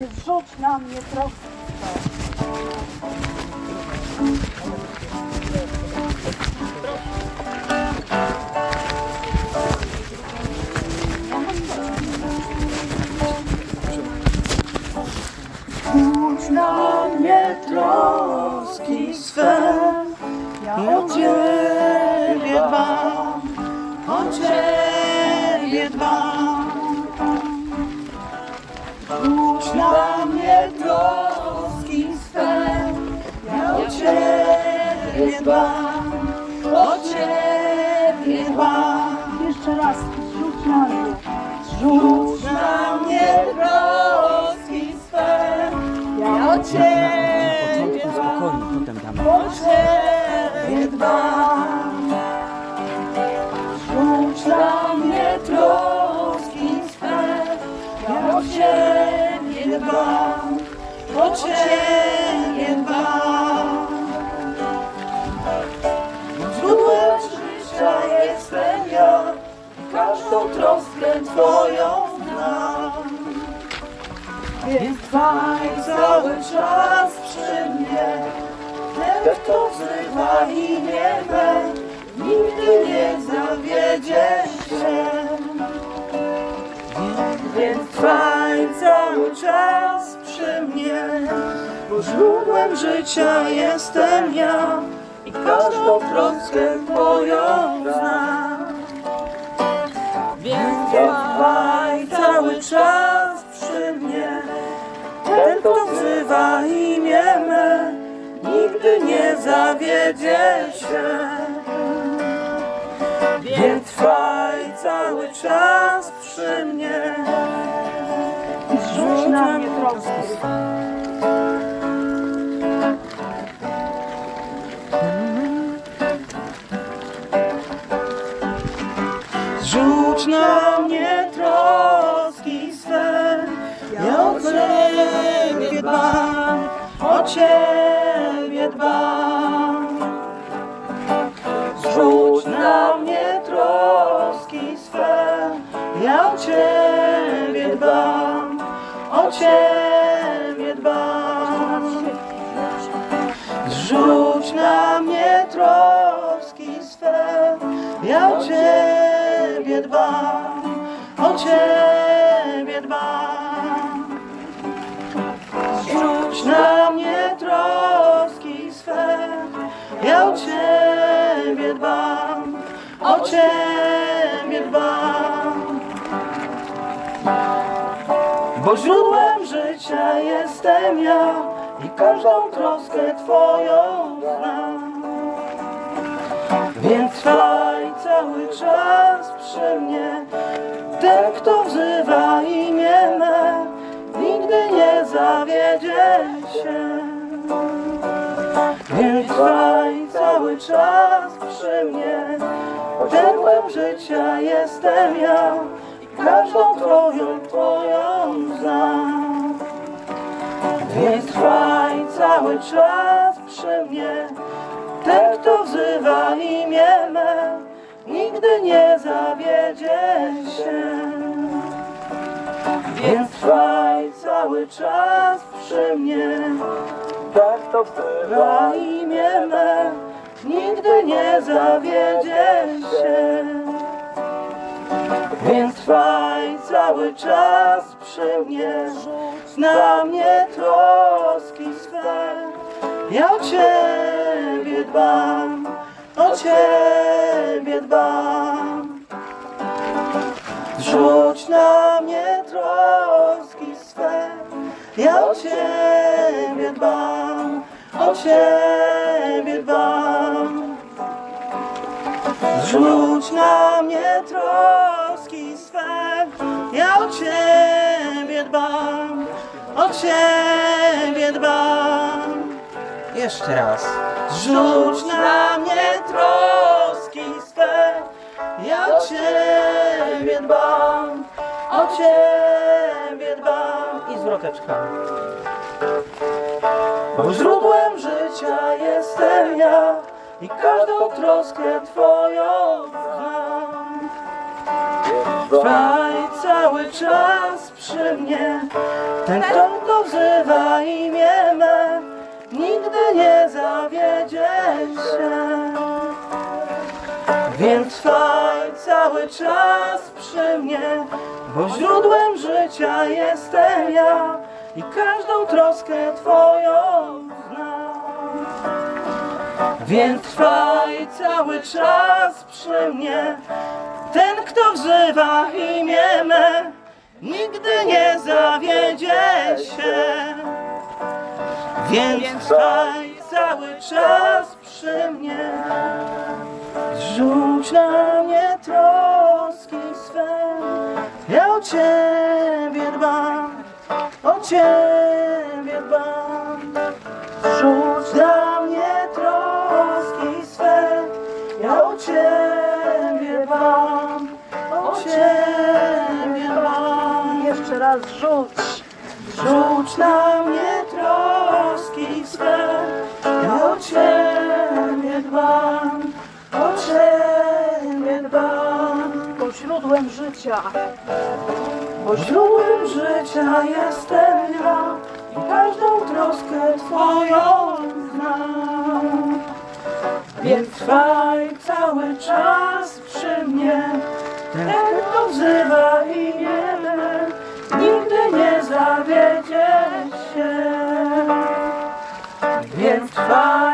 Rzuć na mnie troskę. Rzuć na mnie troski swe, ja o dbam, o Ciebie dbam. Jeszcze raz, rzuć na mnie, rzuć każdą troskę Twoją znam. Więc trwaj cały czas przy mnie, ten kto wzywa imię me, nigdy nie zawiedzie się. Więc trwaj cały czas przy mnie, bo źródłem życia jestem ja i każdą troskę Twoją znam. Trwaj cały czas przy mnie, ten kto wzywa imię me, nigdy nie zawiedzie się. Więc trwaj cały czas przy mnie. Rzuć na mnie troskę. Rzuć na mnie troski swe, ja o Ciebie dbam, o Ciebie dbam. Rzuć na mnie troski swe, ja o Ciebie dbam, o Ciebie dbam. Rzuć na mnie troski o Ciebie dbam. Rzuć na mnie troski swe, ja o Ciebie dbam, o Ciebie dbam. Bo źródłem życia jestem ja i każdą troskę Twoją znam. Więc trwaj cały czas przy mnie, ten kto wzywa imię me, nigdy nie zawiedzie się. Więc trwaj cały czas przy mnie, źródłem życia jestem ja każdą Twoją, Twoją znam. Więc trwaj cały czas przy mnie, ten kto wzywa imię me, nigdy nie zawiedzie się. Więc trwaj cały czas przy mnie, ten kto wzywa imię me, nigdy nie zawiedzie się. Więc trwaj cały czas przy mnie, na mnie troski swe. Ja o Ciebie dbam, o Ciebie dbam. Rzuć na mnie troski swe, ja o Ciebie dbam, o Ciebie dbam. Rzuć na mnie troski swe, ja o Ciebie dbam, o Ciebie dbam. Jeszcze raz. Rzuć na mnie troski swe, ja o Ciebie dbam, o Ciebie dbam. I zwroteczka. Bo źródłem życia jestem ja i każdą troskę Twoją znam. Trwaj cały czas przy mnie Ten, kto, wzywa imię me Nigdy nie zawiedzie się. Więc trwaj cały czas przy mnie Bo źródłem życia jestem ja I każdą troskę Twoją znam. Więc trwaj cały czas przy mnie Ten, kto wzywa imię me Nigdy nie zawiedzie się Więc trwaj cały czas przy mnie. Rzuć na mnie troski swe. Ja o Ciebie dbam O Ciebie dbam. Rzuć na mnie troski swe, ja o Ciebie dbam, o Ciebie dbam. Jeszcze raz rzuć. Rzuć na Dbam. Bo źródłem życia. Bo źródłem życia jestem ja i każdą troskę Twoją znam. Więc trwaj cały czas przy mnie, ten kto wzywa imię nigdy nie zawiedzie się. Więc trwaj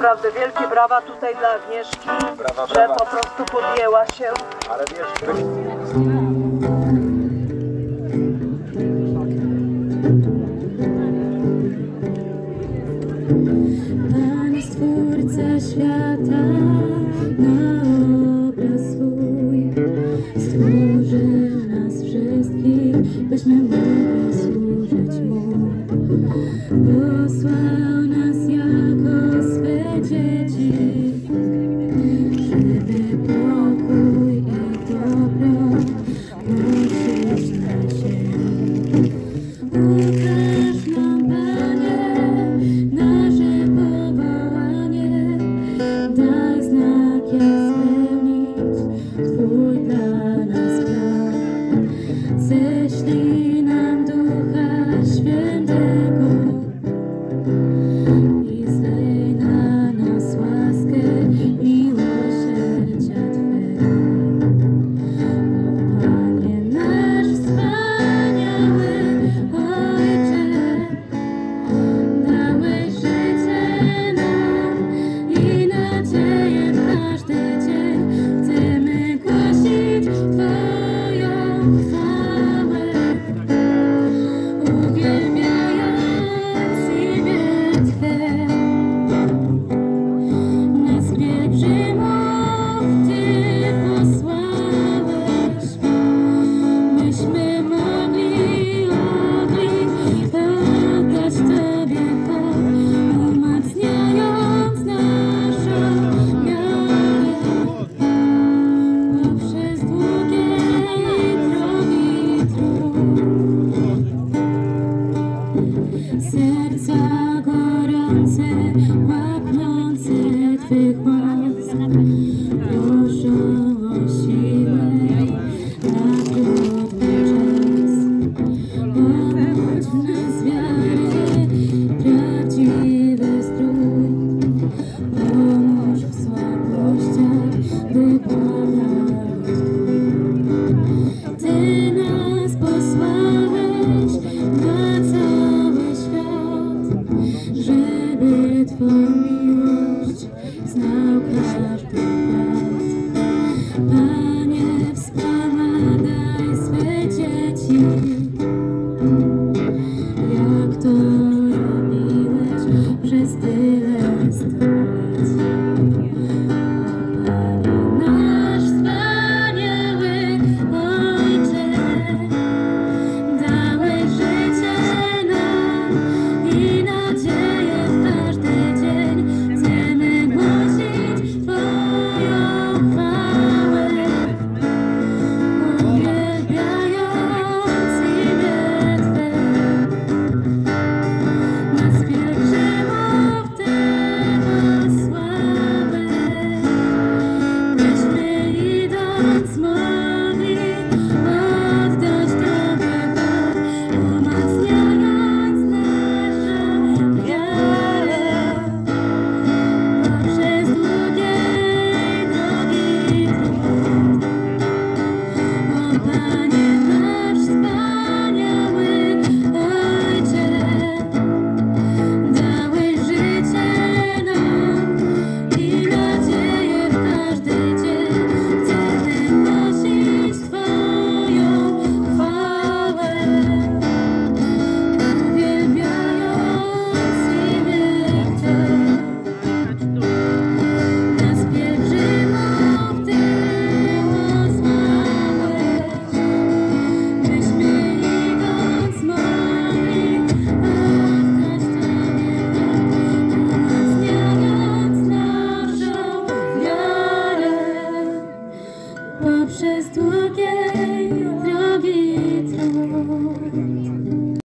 Naprawdę wielkie brawa tutaj dla Agnieszki, że po prostu podjęła się. Pan Stwórca świata na obraz swój stworzył nas wszystkich, byśmy mogli służyć Mu. Posłał nas dancing. Thank you.